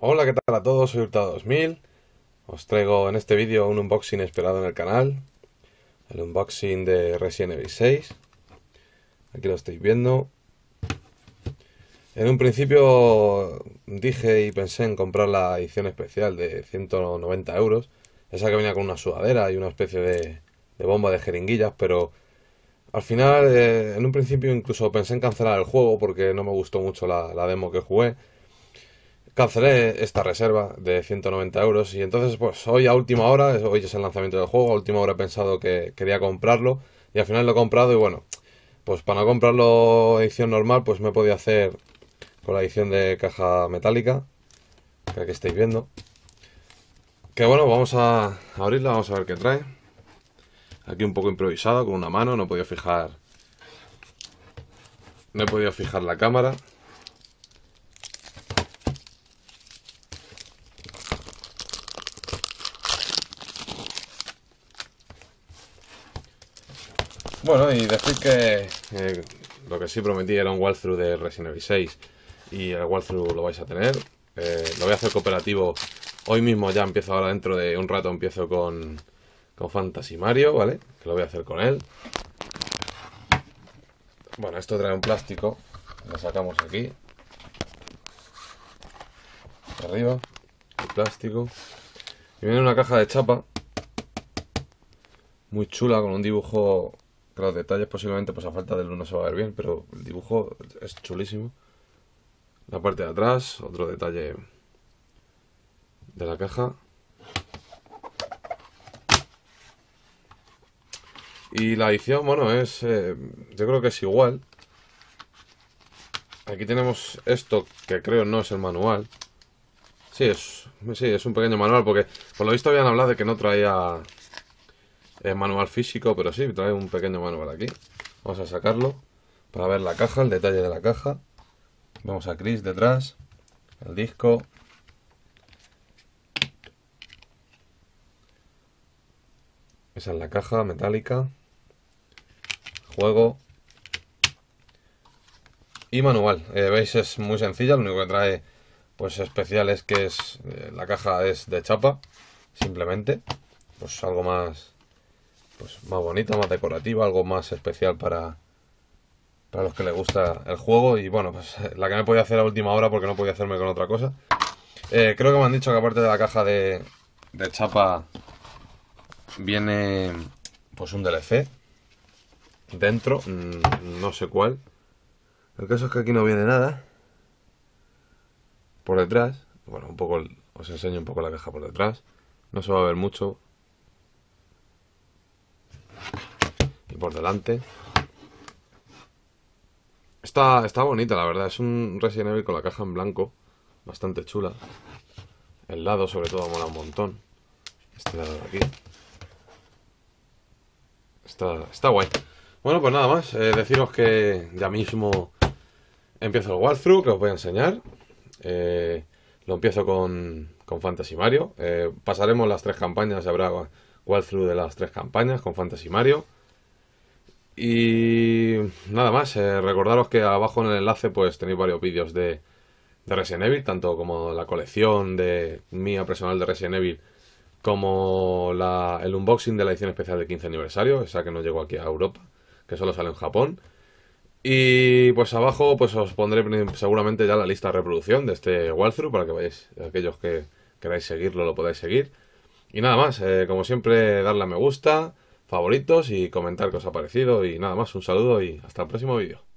Hola, ¿qué tal a todos? Soy Hurtado2000. Os traigo en este vídeo un unboxing esperado en el canal. El unboxing de Resident Evil 6. Aquí lo estáis viendo. En un principio dije y pensé en comprar la edición especial de 190 euros. Esa que venía con una sudadera y una especie de, bomba de jeringuillas, pero al final, eh, en un principio incluso pensé en cancelar el juego porque no me gustó mucho la demo que jugué cancelé esta reserva de 190 euros y entonces pues hoy a última hora, hoy es el lanzamiento del juego, a última hora he pensado que quería comprarlo y al final lo he comprado y bueno, pues para no comprarlo edición normal pues me he podido hacer con la edición de caja metálica, que aquí estáis viendo. Que bueno, vamos a abrirla, vamos a ver qué trae. Aquí un poco improvisado, con una mano, no he podido fijar... No he podido fijar la cámara. Bueno, y decir que eh, lo que sí prometí era un walkthrough de Resident Evil 6 y el walkthrough lo vais a tener. Eh, lo voy a hacer cooperativo hoy mismo, ya empiezo ahora dentro de un rato, empiezo con, con Fantasy Mario, ¿vale? Que lo voy a hacer con él. Bueno, esto trae un plástico, lo sacamos aquí. Arriba, el plástico. Y viene una caja de chapa, muy chula, con un dibujo los detalles posiblemente pues a falta de luz no se va a ver bien, pero el dibujo es chulísimo. La parte de atrás, otro detalle de la caja. Y la edición, bueno, es. Eh, yo creo que es igual. Aquí tenemos esto que creo no es el manual. Sí, es, sí, es un pequeño manual porque por lo visto habían hablado de que no traía es manual físico, pero sí, trae un pequeño manual aquí. Vamos a sacarlo para ver la caja, el detalle de la caja. Vamos a Chris detrás, el disco. Esa es la caja metálica. Juego. Y manual. Eh, Veis, es muy sencilla. Lo único que trae pues especial es que es eh, la caja es de chapa. Simplemente. Pues algo más pues, más bonita, más decorativa, algo más especial para, para los que les gusta el juego. Y bueno, pues la que me podía hacer a última hora porque no podía hacerme con otra cosa. Eh, creo que me han dicho que aparte de la caja de, de chapa viene pues un DLC dentro, mm, no sé cuál. El caso es que aquí no viene nada. Por detrás, bueno, un poco os enseño un poco la caja por detrás. No se va a ver mucho, por delante. Está, está bonita, la verdad. Es un Resident Evil con la caja en blanco. Bastante chula. El lado, sobre todo, mola un montón. Este lado de aquí. Está, está guay. Bueno, pues nada más. Eh, deciros que ya mismo empiezo el walkthrough, que os voy a enseñar. Eh, lo empiezo con, con Fantasy Mario. Eh, pasaremos las tres campañas. Habrá walkthrough de las tres campañas con Fantasy Mario. Y nada más, eh, recordaros que abajo en el enlace pues tenéis varios vídeos de, de Resident Evil, tanto como la colección de mía personal de Resident Evil, como la, el unboxing de la edición especial de 15 aniversario, esa que no llegó aquí a Europa, que solo sale en Japón. Y pues abajo pues os pondré seguramente ya la lista de reproducción de este walkthrough para que vayáis, aquellos que queráis seguirlo lo podáis seguir. Y nada más, eh, como siempre darle a me gusta, favoritos y comentar qué os ha parecido. Y nada más, un saludo y hasta el próximo vídeo.